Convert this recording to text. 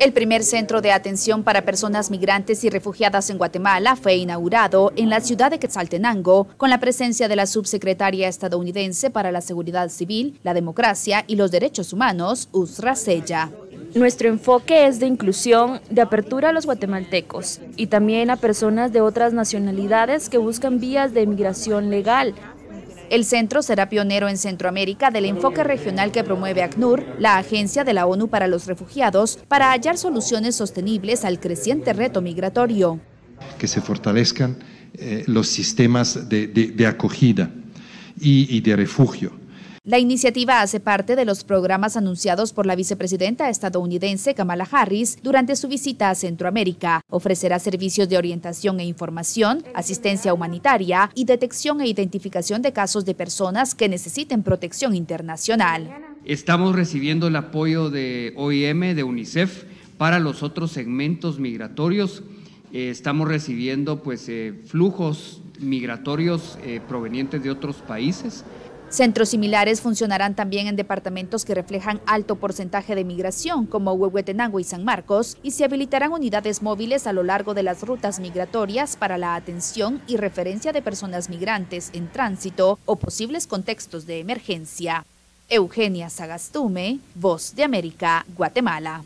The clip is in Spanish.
El primer centro de atención para personas migrantes y refugiadas en Guatemala fue inaugurado en la ciudad de Quetzaltenango con la presencia de la subsecretaria estadounidense para la Seguridad Civil, la Democracia y los Derechos Humanos, Usra Sella. Nuestro enfoque es de inclusión, de apertura a los guatemaltecos y también a personas de otras nacionalidades que buscan vías de migración legal, el centro será pionero en Centroamérica del enfoque regional que promueve ACNUR, la Agencia de la ONU para los Refugiados, para hallar soluciones sostenibles al creciente reto migratorio. Que se fortalezcan eh, los sistemas de, acogida y de refugio la iniciativa hace parte de los programas anunciados por la vicepresidenta estadounidense Kamala Harris durante su visita a Centroamérica. Ofrecerá servicios de orientación e información, asistencia humanitaria y detección e identificación de casos de personas que necesiten protección internacional. Estamos recibiendo el apoyo de OIM, de UNICEF, para los otros segmentos migratorios. Eh, estamos recibiendo pues, eh, flujos migratorios eh, provenientes de otros países. Centros similares funcionarán también en departamentos que reflejan alto porcentaje de migración, como Huehuetenango y San Marcos, y se habilitarán unidades móviles a lo largo de las rutas migratorias para la atención y referencia de personas migrantes en tránsito o posibles contextos de emergencia. Eugenia Sagastume, Voz de América, Guatemala.